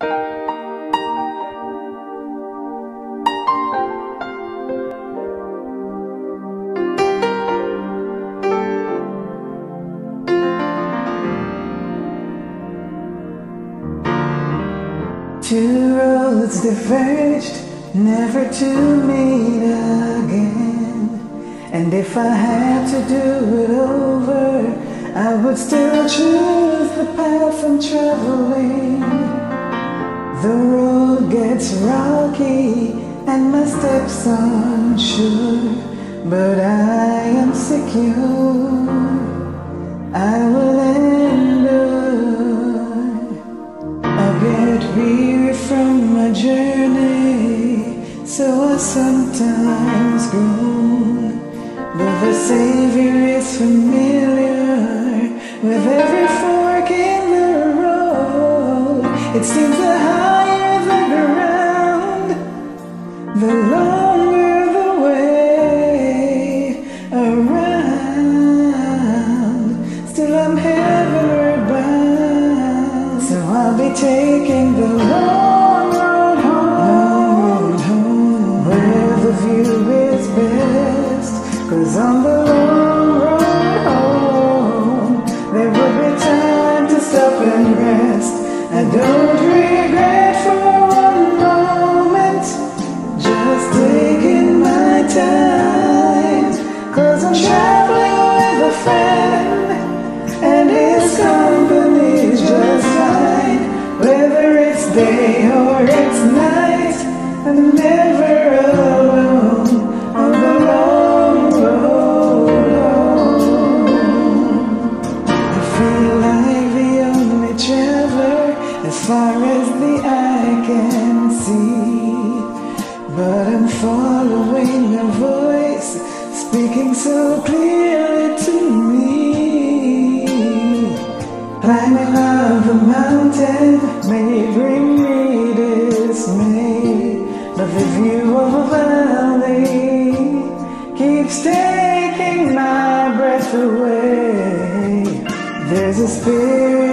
Two roads diverged, never to meet again. And if I had to do it over, I would still choose the path I'm traveling. The road gets rocky and my steps unsure, but I am secure. I will endure. I get weary from my journey, so I sometimes groan. But the Savior is familiar with every day or it's night, I'm never following a voice speaking so clearly to me. Climbing up the mountain may bring me dismay, but the view of a valley keeps taking my breath away. There's a spirit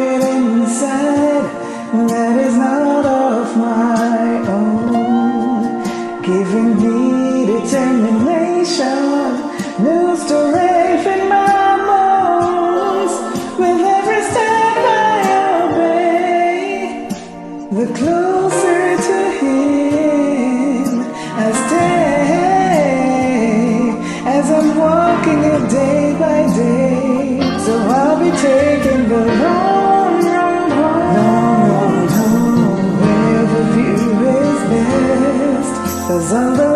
closer to Him as day, as I'm walking it day by day. So I'll be taking the long road long best. Cause the